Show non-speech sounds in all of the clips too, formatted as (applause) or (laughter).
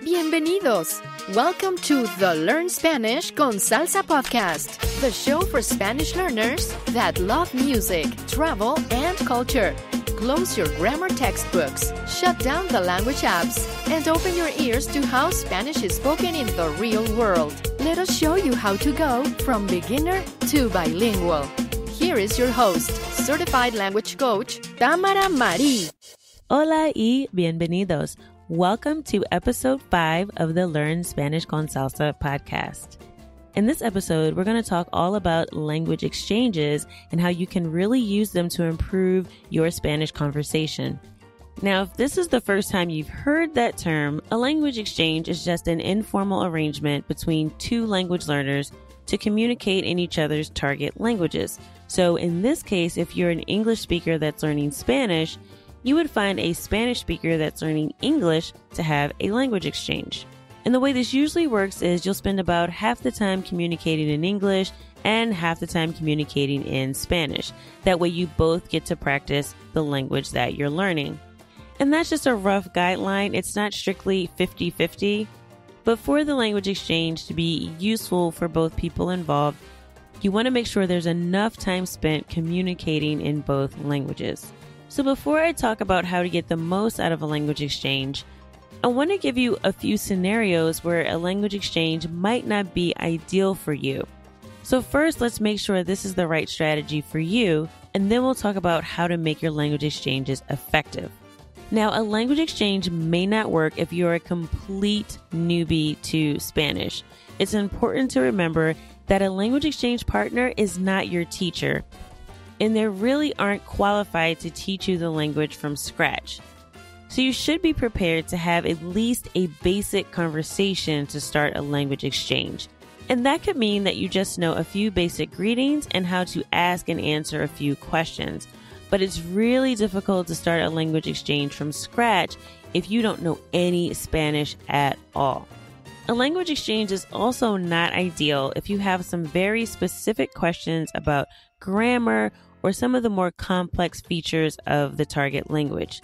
Bienvenidos. Welcome to the Learn Spanish con Salsa podcast, the show for Spanish learners that love music, travel, and culture. Close your grammar textbooks, shut down the language apps, and open your ears to how Spanish is spoken in the real world. Let us show you how to go from beginner to bilingual. Here is your host, certified language coach, Tamara Marie. Hola y bienvenidos. Welcome to episode five of the Learn Spanish con Salsa podcast. In this episode, we're going to talk all about language exchanges and how you can really use them to improve your Spanish conversation. Now, if this is the first time you've heard that term, a language exchange is just an informal arrangement between two language learners to communicate in each other's target languages. So, in this case, if you're an English speaker that's learning Spanish, you would find a Spanish speaker that's learning English to have a language exchange. And the way this usually works is you'll spend about half the time communicating in English and half the time communicating in Spanish. That way you both get to practice the language that you're learning. And that's just a rough guideline. It's not strictly 50 50. But for the language exchange to be useful for both people involved, you want to make sure there's enough time spent communicating in both languages. So, before I talk about how to get the most out of a language exchange, I want to give you a few scenarios where a language exchange might not be ideal for you. So, first, let's make sure this is the right strategy for you, and then we'll talk about how to make your language exchanges effective. Now, a language exchange may not work if you're a complete newbie to Spanish. It's important to remember that a language exchange partner is not your teacher and they really aren't qualified to teach you the language from scratch. So you should be prepared to have at least a basic conversation to start a language exchange. And that could mean that you just know a few basic greetings and how to ask and answer a few questions. But it's really difficult to start a language exchange from scratch if you don't know any Spanish at all. A language exchange is also not ideal if you have some very specific questions about grammar or some of the more complex features of the target language.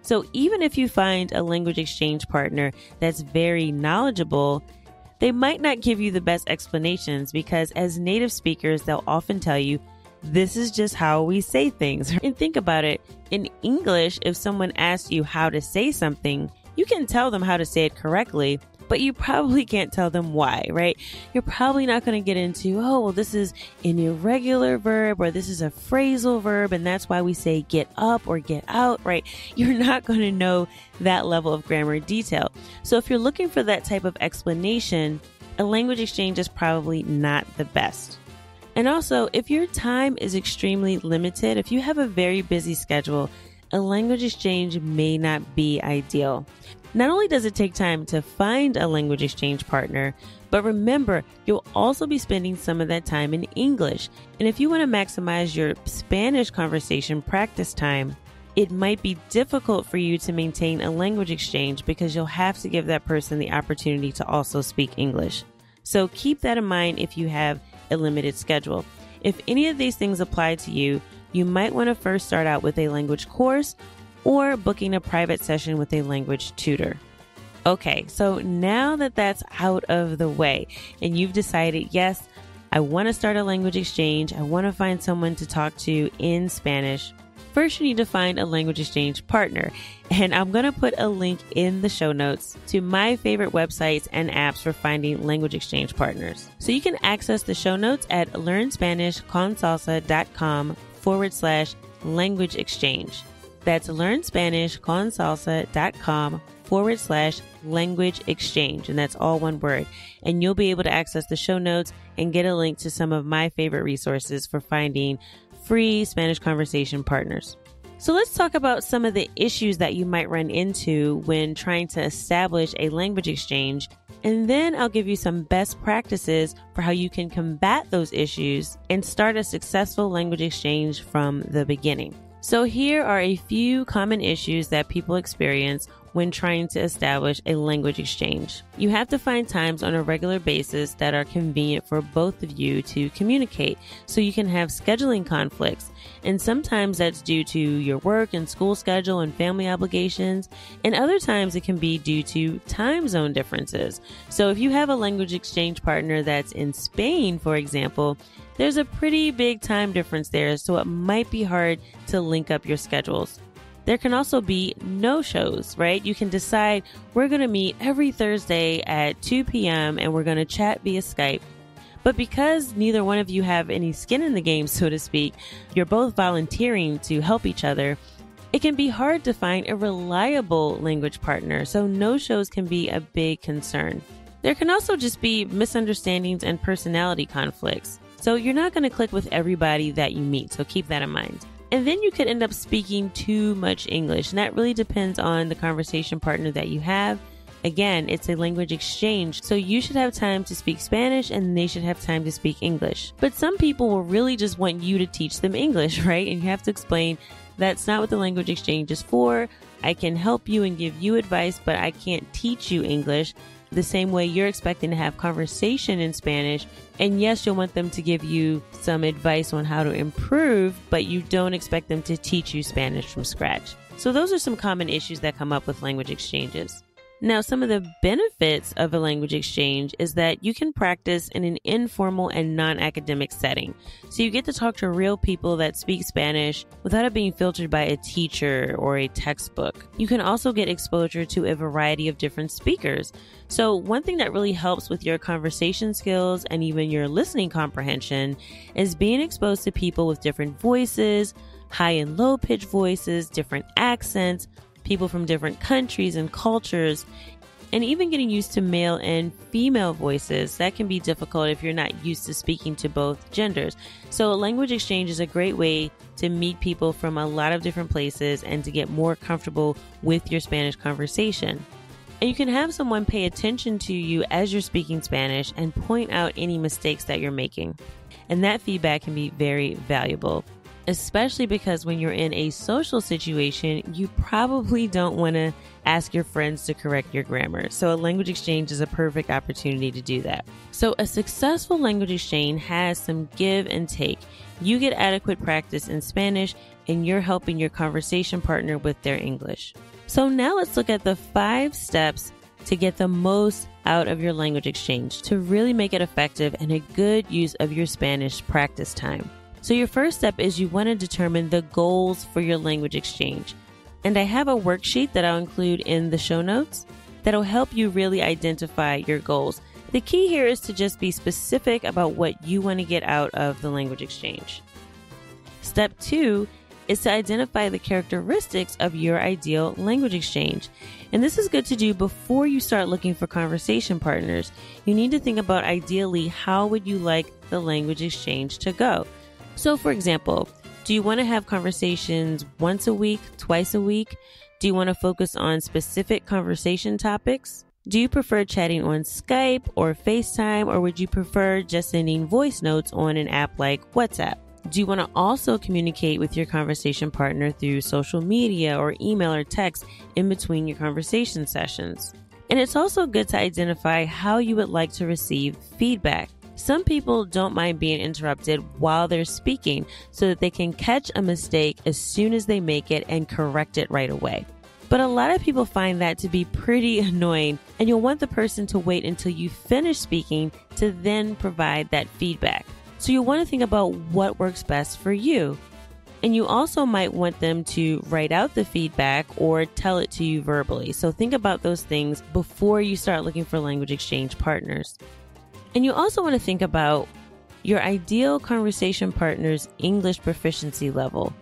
So, even if you find a language exchange partner that's very knowledgeable, they might not give you the best explanations because, as native speakers, they'll often tell you, this is just how we say things. (laughs) And think about it in English, if someone asks you how to say something, you can tell them how to say it correctly, but you probably can't tell them why, right? You're probably not going to get into, oh, well, this is an irregular verb or this is a phrasal verb, and that's why we say get up or get out, right? (laughs) You're not going to know that level of grammar detail. So if you're looking for that type of explanation, a language exchange is probably not the best. And also, if your time is extremely limited, if you have a very busy schedule, a language exchange may not be ideal. Not only does it take time to find a language exchange partner, but remember, you'll also be spending some of that time in English. And if you want to maximize your Spanish conversation practice time, it might be difficult for you to maintain a language exchange because you'll have to give that person the opportunity to also speak English. So keep that in mind if you have a limited schedule. If any of these things apply to you, you might want to first start out with a language course or booking a private session with a language tutor. Okay, so now that that's out of the way and you've decided, yes, I want to start a language exchange, I want to find someone to talk to in Spanish. First, you need to find a language exchange partner. And I'm going to put a link in the show notes to my favorite websites and apps for finding language exchange partners. So you can access the show notes at learnspanishconsalsa.com forward slash language exchange. That's learnspanishconsalsa.com forward slash language exchange. And that's all one word. And you'll be able to access the show notes and get a link to some of my favorite resources for finding free Spanish conversation partners. So let's talk about some of the issues that you might run into when trying to establish a language exchange. And then I'll give you some best practices for how you can combat those issues and start a successful language exchange from the beginning. So, here are a few common issues that people experience when trying to establish a language exchange. You have to find times on a regular basis that are convenient for both of you to communicate so you can have scheduling conflicts. And sometimes that's due to your work and school schedule and family obligations, and other times it can be due to time zone differences. So if you have a language exchange partner that's in Spain, for example, there's a pretty big time difference there, so it might be hard to link up your schedules. There can also be no shows, right? You can decide we're going to meet every Thursday at 2 p.m. and we're going to chat via Skype. But because neither one of you have any skin in the game, so to speak, you're both volunteering to help each other. It can be hard to find a reliable language partner, so no shows can be a big concern. There can also just be misunderstandings and personality conflicts. So you're not going to click with everybody that you meet, so keep that in mind. And then you could end up speaking too much English, and that really depends on the conversation partner that you have. Again, it's a language exchange, so you should have time to speak Spanish and they should have time to speak English. But some people will really just want you to teach them English, (laughs) right? And you have to explain that's not what the language exchange is for. I can help you and give you advice, but I can't teach you English the same way you're expecting to have conversation in Spanish. And yes, you'll want them to give you some advice on how to improve, but you don't expect them to teach you Spanish from scratch. So those are some common issues that come up with language exchanges. Now, some of the benefits of a language exchange is that you can practice in an informal and non academic setting. So you get to talk to real people that speak Spanish without it being filtered by a teacher or a textbook. You can also get exposure to a variety of different speakers. So, one thing that really helps with your conversation skills and even your listening comprehension is being exposed to people with different voices, high and low pitch voices, different accents people from different countries and cultures, and even getting used to male and female voices. That can be difficult if you're not used to speaking to both genders. So, language exchange is a great way to meet people from a lot of different places and to get more comfortable with your Spanish conversation. And you can have someone pay attention to you as you're speaking Spanish and point out any mistakes that you're making. And that feedback can be very valuable especially because when you're in a social situation, you probably don't want to ask your friends to correct your grammar. So, a language exchange is a perfect opportunity to do that. So, a successful language exchange has some give and take. You get adequate practice in Spanish, and you're helping your conversation partner with their English. So, now let's look at the five steps to get the most out of your language exchange to really make it effective and a good use of your Spanish practice time. So, your first step is you want to determine the goals for your language exchange. And I have a worksheet that I'll include in the show notes that'll help you really identify your goals. The key here is to just be specific about what you want to get out of the language exchange. Step two is to identify the characteristics of your ideal language exchange. And this is good to do before you start looking for conversation partners. You need to think about ideally how would you like the language exchange to go. So, for example, do you want to have conversations once a week, twice a week? Do you want to focus on specific conversation topics? Do you prefer chatting on Skype or FaceTime, or would you prefer just sending voice notes on an app like WhatsApp? Do you want to also communicate with your conversation partner through social media or email or text in between your conversation sessions? And it's also good to identify how you would like to receive feedback. Some people don't mind being interrupted while they're speaking so that they can catch a mistake as soon as they make it and correct it right away. But a lot of people find that to be pretty (laughs) annoying, and you'll want the person to wait until you finish speaking to then provide that feedback. So you'll want to think about what works best for you. And you also might want them to write out the feedback or tell it to you verbally. So think about those things before you start looking for language exchange partners. And you also want to think about your ideal conversation partner's English proficiency level.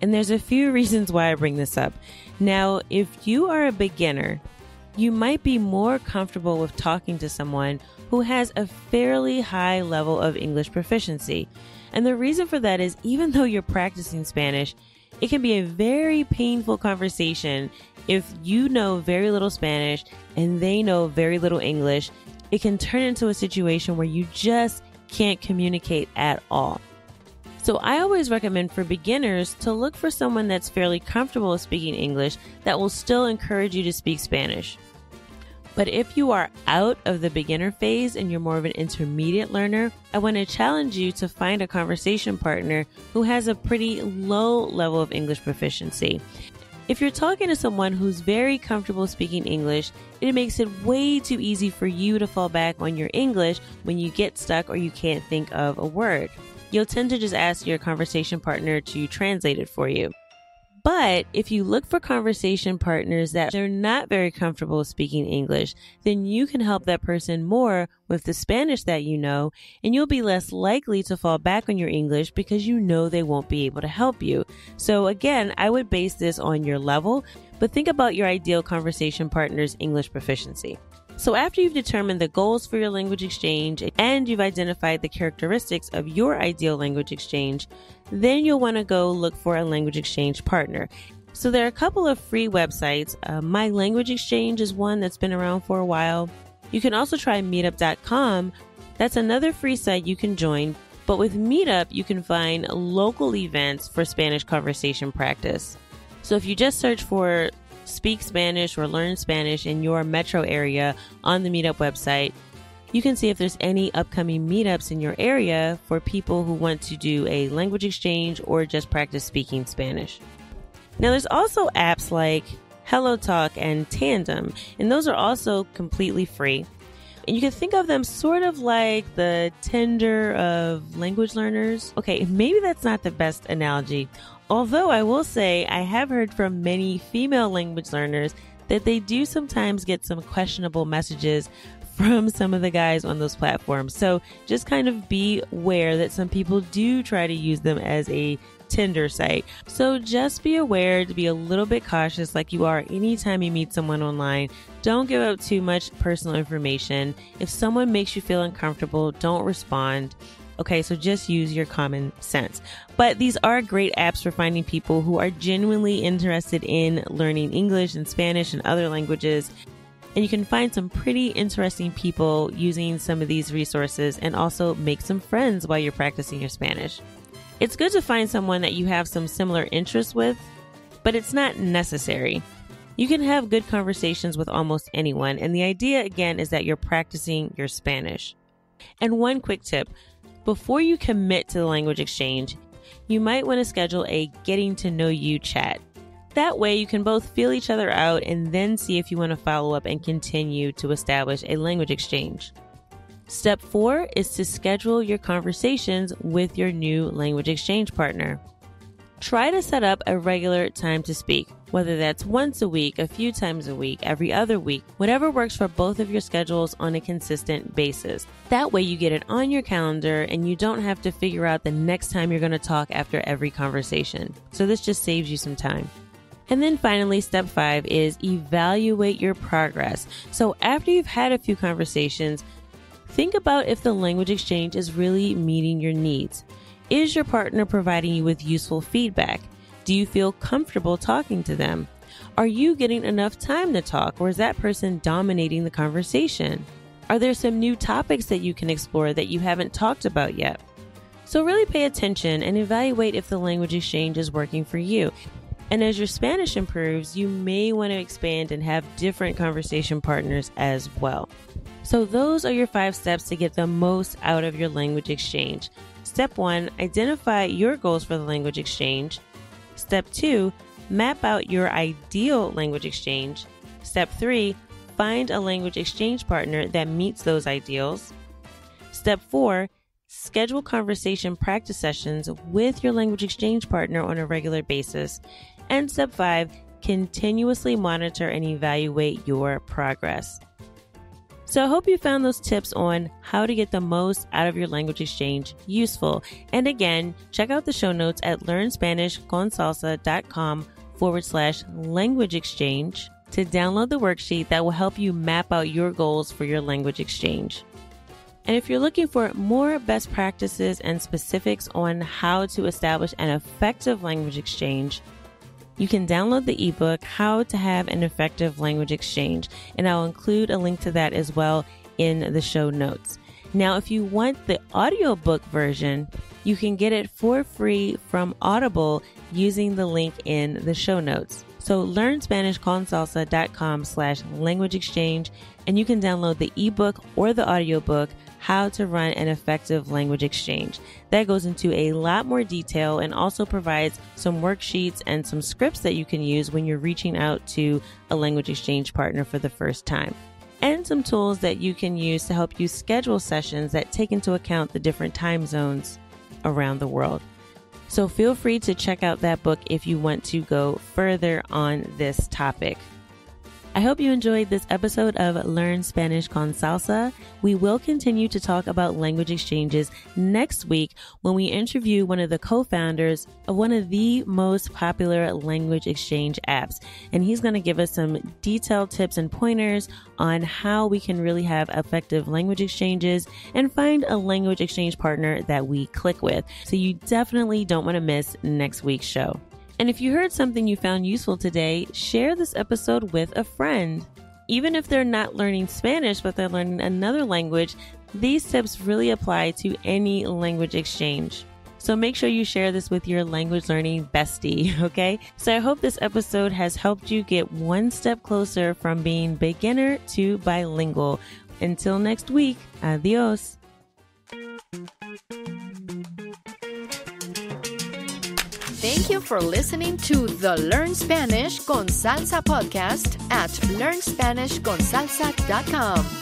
And there's a few (laughs) reasons why I bring this up. Now, if you are a beginner, you might be more comfortable with talking to someone who has a fairly high level of English proficiency. And the reason for that is even though you're practicing Spanish, it can be a very painful conversation if you know very little Spanish and they know very little English it can turn into a situation where you just can't communicate at all. So I always recommend for beginners to look for someone that's fairly comfortable with speaking English that will still encourage you to speak Spanish. But if you are out of the beginner phase and you're more of an intermediate learner, I want to challenge you to find a conversation partner who has a pretty low level of English proficiency. If you're talking to someone who's very comfortable speaking English, it makes it way too easy for you to fall back on your English when you get stuck or you can't think of a word. You'll tend to just ask your conversation partner to translate it for you. But if you look for conversation partners that they're not very comfortable speaking English, then you can help that person more with the Spanish that you know, and you'll be less likely to fall back on your English because you know they won't be able to help you. So again, I would base this on your level, but think about your ideal conversation partner's English proficiency. So, after you've determined the goals for your language exchange and you've identified the characteristics of your ideal language exchange, then you'll want to go look for a language exchange partner. So, there are a couple of free websites. Uh, My Language Exchange is one that's been around for a while. You can also try meetup.com. That's another free site you can join. But with Meetup, you can find local events for Spanish conversation practice. So if you just search for speak Spanish or learn Spanish in your metro area on the Meetup website, you can see if there's any upcoming meetups in your area for people who want to do a language exchange or just practice speaking Spanish. Now, there's also apps like HelloTalk and Tandem, and those are also completely free. And you can think of them sort of like the Tinder of language learners. Okay, maybe that's not the best analogy. Although I will say, I have heard from many female language learners that they do sometimes get some questionable messages from some of the guys on those platforms. So just kind of be aware that some people do try to use them as a Tinder site. So just be aware to be a little bit cautious, like you are anytime you meet someone online. Don't give out too much personal information. If someone makes you feel uncomfortable, don't respond. Okay, so just use your common sense. But these are great apps for finding people who are genuinely interested in learning English and Spanish and other languages. And you can find some pretty interesting people using some of these resources and also make some friends while you're practicing your Spanish. It's good to find someone that you have some similar interests with, but it's not necessary. You can have good conversations with almost anyone, and the idea again is that you're practicing your Spanish. And one quick tip before you commit to the language exchange, you might want to schedule a getting to know you chat. That way, you can both feel each other out and then see if you want to follow up and continue to establish a language exchange. Step four is to schedule your conversations with your new language exchange partner. Try to set up a regular time to speak, whether that's once a week, a few times a week, every other week, whatever works for both of your schedules on a consistent basis. That way you get it on your calendar and you don't have to figure out the next time you're going to talk after every conversation. So this just saves you some time. And then finally, step five is evaluate your progress. So after you've had a few conversations, think about if the language exchange is really meeting your needs. Is your partner providing you with useful feedback? Do you feel comfortable talking to them? Are you getting enough time to talk, or is that person dominating the conversation? Are there some new topics that you can explore that you haven't talked about yet? So, really pay attention and evaluate if the language exchange is working for you. And as your Spanish improves, you may want to expand and have different conversation partners as well. So, those are your five steps to get the most out of your language exchange. Step one, identify your goals for the language exchange. Step two, map out your ideal language exchange. Step three, find a language exchange partner that meets those ideals. Step four, schedule conversation practice sessions with your language exchange partner on a regular basis. And step five, continuously monitor and evaluate your progress. So I hope you found those tips on how to get the most out of your language exchange useful. And again, check out the show notes at learnspanishconsalsa.com forward slash language exchange to download the worksheet that will help you map out your goals for your language exchange. And if you're looking for more best practices and specifics on how to establish an effective language exchange, you can download the ebook, How to Have an Effective Language Exchange, and I'll include a link to that as well in the show notes. Now, if you want the audiobook version, You can get it for free from Audible using the link in the show notes. So learnspanishconsalsa.com slash language exchange and you can download the ebook or the audiobook how to run an effective language exchange. That goes into a lot more detail and also provides some worksheets and some scripts that you can use when you're reaching out to a language exchange partner for the first time. And some tools that you can use to help you schedule sessions that take into account the different time zones around the world. So feel free to check out that book if you want to go further on this topic. I hope you enjoyed this episode of Learn Spanish con Salsa. We will continue to talk about language exchanges next week when we interview one of the co founders of one of the most popular language exchange apps. And he's going to give us some detailed tips and pointers on how we can really have effective language exchanges and find a language exchange partner that we click with. So you definitely don't want to miss next week's show. And if you heard something you found useful today, share this episode with a friend. Even if they're not learning Spanish, but they're learning another language, these tips really apply to any language exchange. So make sure you share this with your language learning bestie, (laughs) okay? So I hope this episode has helped you get one step closer from being beginner to bilingual. Until next week, adios. Thank you for listening to the Learn Spanish con Salsa podcast at learnspanishconsalsa.com.